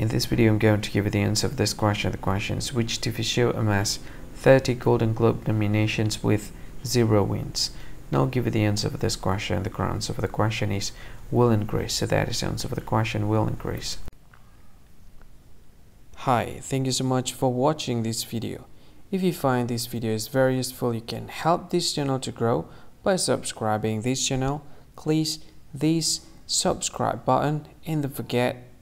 In this video I'm going to give you the answer of this question. The question which TV show amassed 30 Golden Globe nominations with 0 wins? Now I'll give you the answer of this question. The answer for the question is Will and Grace. So that is the answer for the question Will and Grace. Hi, thank you so much for watching this video. If you find this video is very useful, you can help this channel to grow by subscribing this channel. Please this subscribe button and don't forget